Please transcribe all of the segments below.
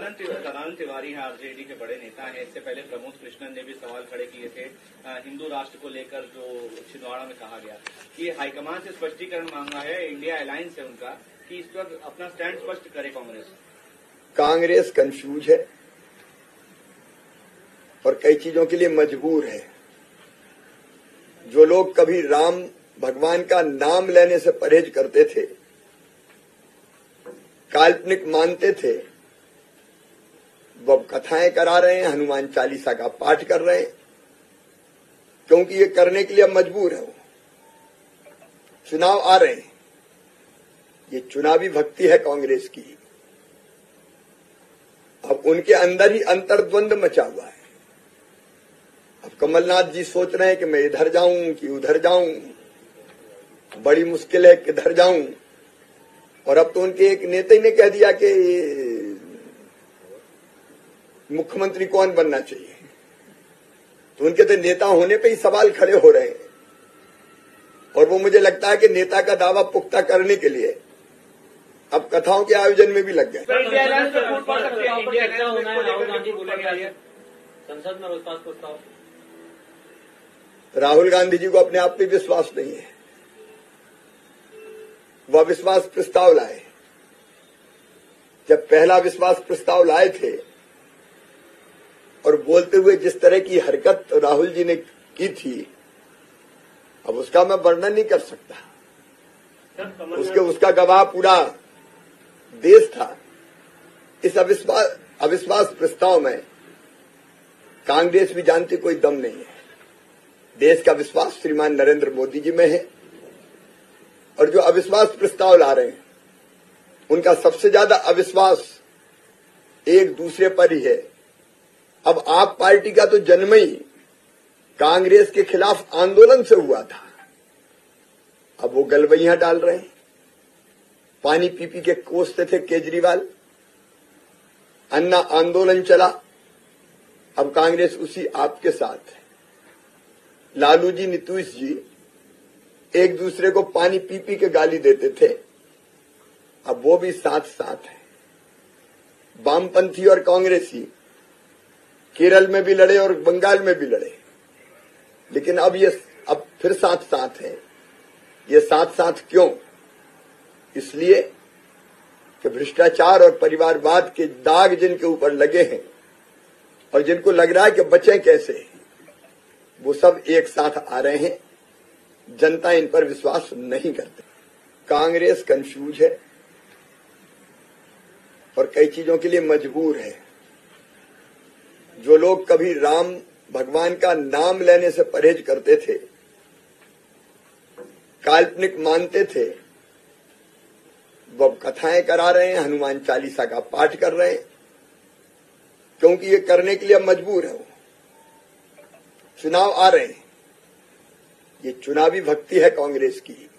सदानंद तिवारी हैं, आरजेडी के बड़े नेता हैं। इससे पहले प्रमोद कृष्णन ने भी सवाल खड़े किए थे हिंदू राष्ट्र को लेकर जो छिंदवाड़ा में कहा गया। कि हाईकमान से स्पष्टीकरण मांगा है, इंडिया अलायंस है उनका, कि इस पर अपना स्टैंड स्पष्ट करे कांग्रेस। कांग्रेस कंफ्यूज है और कई चीज़ों के लिए मजबूर है। जो लोग कभी राम भगवान का नाम लेने से परहेज करते थे, काल्पनिक मानते थे वो कथाएँ करा रहे हैं, हनुमान चालीसा का पाठ कर रहे हैं। क्योंकि ये करने के लिए मजबूर है वो। चुनाव आ रहे हैं। ये चुनावी भक्ति है कांग्रेस की। अब उनके अंदर ही अंतर्द्वंद मचा हुआ है। अब कमलनाथ जी सोच रहे हैं कि मैं इधर जाऊँ कि उधर जाऊँ। बड़ी मुश्किल है किधर जाऊँ। और अब तो उनके एक नेता ही ने कह दिया कि मुख्यमंत्री कौन बनना चाहिए? तो उनके तो नेता होने पे ही सवाल खड़े हो रहे हैं। और वो मुझे लगता है कि नेता का दावा पुख्ता करने के लिए अब कथाओं के आयोजन में भी लग गए। हैं। संसद में राहुल गांधी जी को अपने आप पे विश्वास नहीं है। वह विश्वास प्रस्ताव लाए। जब पहला विश्वास प्रस्ताव लाए थे और बोलते हुए जिस तरह की हरकत राहुल जी ने की थी, अब उसका मैं वर्णन नहीं कर सकता। उसके, उसका गवाह पूरा देश था। इस अविश्वास अविश्वास प्रस्ताव में कांग्रेस भी जानती कोई दम नहीं है। देश का विश्वास श्रीमान नरेंद्र मोदी जी में है। और जो अविश्वास प्रस्ताव ला रहे हैं, उनका सबसे ज़्यादा अविश्वास एक दूसरे पर ही है। अब आप पार्टी का तो जन्म ही कांग्रेस के खिलाफ आंदोलन से हुआ था। अब वो गलवैया डाल रहे हैं। पानी पी पी के कोसते थे केजरीवाल। अन्ना आंदोलन चला। अब कांग्रेस उसी आपके साथ है। लालू जी नीतीश जी एक दूसरे को पानी पी पी के गाली देते थे। अब वो भी साथ साथ है। वामपंथी और कांग्रेसी केरल में भी लड़े और बंगाल में भी लड़े। लेकिन अब ये, अब फिर साथ साथ है। ये साथ साथ क्यों? इसलिए कि भ्रष्टाचार और परिवारवाद के दाग जिनके ऊपर लगे हैं और जिनको लग रहा है कि बचे कैसे वो सब एक साथ आ रहे हैं। जनता इन पर विश्वास नहीं करते। कांग्रेस कंफ्यूज है और कई चीज़ों के लिए मजबूर है। जो लोग कभी राम भगवान का नाम लेने से परहेज करते थे, काल्पनिक मानते थे, वो कथाएँ करा रहे हैं, हनुमान चालीसा का पाठ कर रहे हैं, क्योंकि ये करने के लिए मजबूर है वो। चुनाव आ रहे हैं। ये चुनावी भक्ति है कांग्रेस की।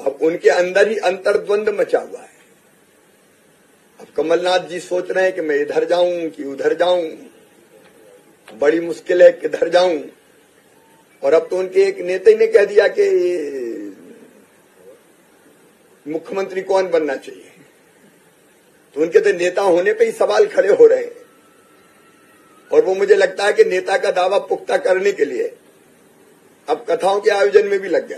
अब उनके अंदर ही अंतर्द्वंद मचा हुआ है। कमलनाथ जी सोच रहे हैं कि मैं इधर जाऊँ कि उधर जाऊँ। बड़ी मुश्किल है किधर जाऊँ। और अब तो उनके एक नेता ही ने कह दिया कि मुख्यमंत्री कौन बनना चाहिए? तो उनके तो नेता होने पे ही सवाल खड़े हो रहे हैं। और वो मुझे लगता है कि नेता का दावा पुख्ता करने के लिए अब कथाओं के आयोजन में भी लग गए।